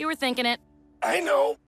You were thinking it. I know.